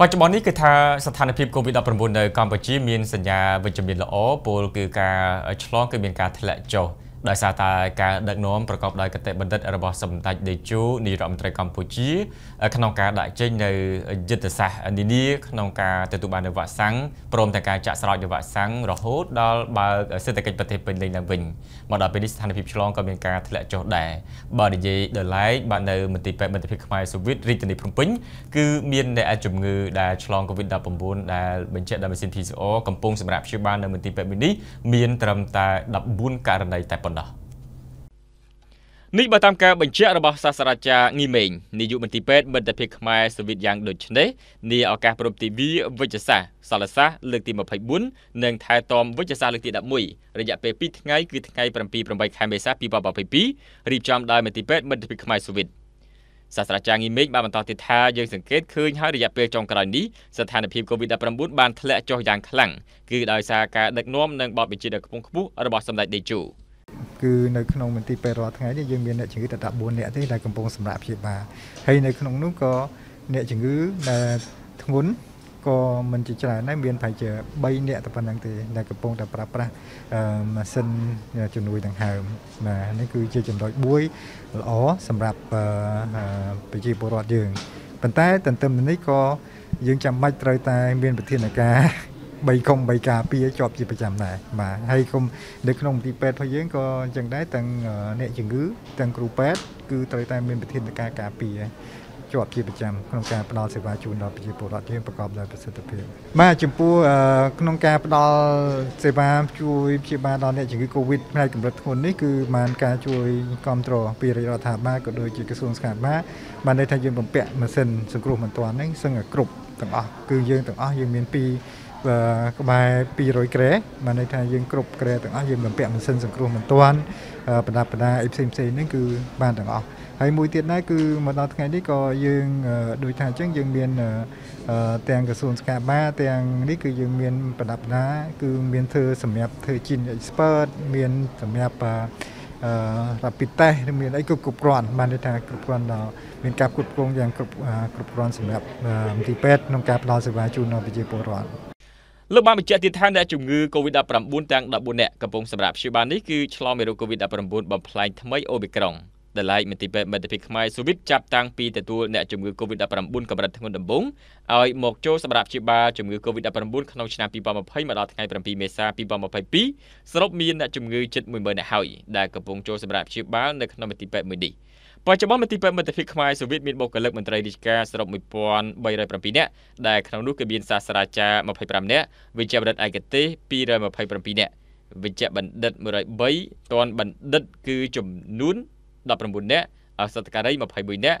បច្ចុប្បន្ននេះគឺថាស្ថានភាព COVID-19 នៅកម្ពុជាមានសញ្ញាវិជ្ជមានល្អពលគឺការឆ្លងគឺមានការធ្លាក់ចុះ ដោយសារតែការដឹកនាំប្រកបដោយគតិបណ្ឌិតរបស់សម្ដេចតេជោនាយរដ្ឋមន្ត្រីកម្ពុជា ក្នុងការដាក់ចេញនៅយុទ្ធសាស្ត្រនានាក្នុងការទទួលបាននូវវ៉ាក់សាំងព្រមទាំងការចាក់ស្រោចនូវវ៉ាក់សាំងរហូតដល់បើកសេដ្ឋកិច្ចប្រទេសពេញលេញឡើងវិញមកដល់ពេលនេះស្ថានភាពឆ្លងក៏មានការធ្លាក់ចុះដែរបើនិយាយដល់ឡែកបាទនៅមន្ទីរពេទ្យមិត្តភាពខ្មែរសូវៀតរាជធានីភ្នំពេញគឺមានអ្នកជំងឺដែលឆ្លង COVID-19 ដែលបញ្ជាក់ដោយម៉ាស៊ីន PCR កំពុងសម្រាប់ព្យាបាលនៅមន្ទីរពេទ្យនេះមានត្រឹមតែ14ករណីតែប៉ុណ្ណោះនេះបើតាមការបញ្ជាក់របស់សាស្ត្រាចារ្យងីមេងនាយកមន្ទីរពេទ្យមិត្តភាពខ្មែរសូវៀតយ៉ាងដូចនេះនាឱកាសប្រពៃទិវាវិជ្ជសាស្ត្រសលសាស្ត្រលើកទី24និងថែទាំវិជ្ជសាស្ត្រលើកទី11រយៈពេល2ថ្ងៃគឺថ្ងៃ7-8ខែមេសា2022រៀបចំដោយមន្ទីរពេទ្យមិត្តភាពខ្មែរសូវៀតសាស្ត្រាចារ្យងីមេងបានបន្តទៀតថាយើងសង្កេតឃើញហើយរយៈពេលចុងក្រោយនេះស្ថានភាព COVID-19 បានធ្លាក់ចុះយ៉ាងខ្លាំងគឺដោយសារការដឹកនាំនិងបទបញ្ជាដ៏ខ្ពង់ខ្ពស់របស់សម្ដេចតេជោ គឺនៅក្នុងមន្ទីរពេទ្យរាល់ថ្ងៃនេះយើងមានអ្នកជំងឺតែ14នាក់ទេដែលកំពុងសម្រាប់ព្យាបាលហើយនៅក្នុងនោះក៏អ្នកជំងឺដែលធ្ងន់ក៏មិនជាច្រើនដែរមានប្រហែលជា3នាក់តែប៉ុណ្្នឹងទេដែលកំពុងតែប្រើប្រាស់ម៉ាស៊ីនជំនួយដង្ហើមបាទនេះគឺជាចំណុចមួយល្អសម្រាប់ប្រជាពលរដ្ឋយើងប៉ុន្តែទន្ទឹមនេះក៏យើងចាំបាច់ត្រូវតែមានវិធានការ 3កុំ3ការពារជាប់ជាប្រចាំដែរបាទហើយគុំនៅក្នុងមន្ទីរពេទ្យរបស់យើងក៏អញ្ចឹងដែរទាំងអ្នកជំងឺទាំងគ្រូពេទ្យគឺត្រូវតែមានវិធានការការពារជាប់ជាប្រចាំក្នុងការផ្តល់សេវាជូនដល់ប្រជាពលរដ្ឋយើងប្រកបដោយប្រសិទ្ធភាពបាទចំពោះក្នុងការផ្តល់សេវាជួយព្យាបាលដល់អ្នកជំងឺ Covid ផ្នែកកម្រិតធ្ងន់នេះគឺបានការជួយគ្រប់គ្រងពីរាជរដ្ឋាភិបាលក៏ដូចជាក្រសួងសុខាភិបាលបានន័យថាយើងបំពាក់ម៉ាស៊ីនសង្គ្រោះបន្ទាន់នេះសឹងគ្រប់ទាំងអស់គឺយើងទាំងអស់យើងមានពី ក្បែរ200ក្រែបានន័យថាយើងគ្រប់ក្រែទាំងអស់យើងបំពាក់ម៉ាស៊ីនសង្គ្រោះបន្ទាន់ប្រដាប់ប្រដាអីផ្សេងផ្សេងហ្នឹងគឺបានទាំងអស់ហើយមួយទៀតដែរគឺមកដល់ថ្ងៃនេះក៏យើងដូចថាអញ្ចឹងយើងមានទាំងក្រសួងស្កាបាទាំងនេះគឺយើងមានប្រដាប់ប្រដាគឺមានធ្វើសម្រាប់ធ្វើជីន expert មានសម្រាប់អឺរ៉ាពីតេសមានអីគ្រប់គ្រប់គ្រាន់បានន័យថាគ្រប់គ្រាន់ដល់មានការគ្រប់គ្រងយ៉ាងគ្រប់គ្រប់គ្រាន់សម្រាប់មន្ទីរពេទ្យក្នុងការផ្តល់សេវាជូនដល់ប្រជាពលរដ្ឋ លោកបានបញ្ជាក់ទៀតថាអ្នកជំងឺ Covid-19 ទាំង14នាក់កំពុងសម្រាប់ព្យាបាលនេះគឺឆ្លងមេរោគ Covid-19 បំផ្លែងថ្មីអូមីក្រុងដែលឡែកមន្ទីរពេទ្យមិត្តភាពខ្មែរសូវីតចាប់តាំងពីទទួលអ្នកជំងឺ Covid-19 កម្រិតធ្ងន់ដំបូងឲ្យមកចូលសម្រាប់ព្យាបាលជំងឺ Covid-19 ក្នុងឆ្នាំ2020មកដល់ថ្ងៃ7មេសា2022សរុបមានអ្នកជំងឺជិត10000នាក់ហើយដែលកំពុងចូលសម្រាប់ព្យាបាលនៅក្នុងមន្ទីរពេទ្យមួយនេះ បច្ចុប្បន្នមន្ទីរពេទ្យមិត្តភាពខ្មែរសូវៀតមានបុគ្គលិកមន្ត្រីរាជការសរុប1307នាក់ដែលក្នុងនោះគឺមានសាស្ត្រាចារ្យ25នាក់វិជ្ជាបណ្ឌិតឯកទេស227នាក់វិជ្ជបណ្ឌិត103ទាន់បណ្ឌិតគឺចំនួន19នាក់អសតការី21នាក់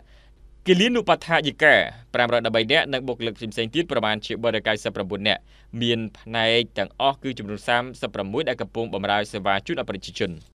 គិលានុបដ្ឋាយិកា513នាក់និងបុគ្គលិកផ្សេងៗទៀតប្រមាណជា399នាក់មានផ្នែកទាំងអស់គឺចំនួន36ដែលកំពុងបម្រើសេវាជូនអតិថិជន